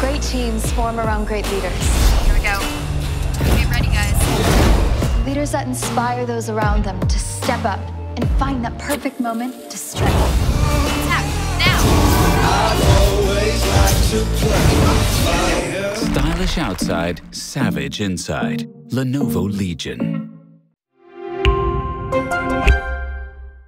Great teams form around great leaders. Here we go. Get ready, guys. Leaders that inspire those around them to step up and find that perfect moment to strike. Attack, now! Stylish outside, savage inside. Lenovo Legion.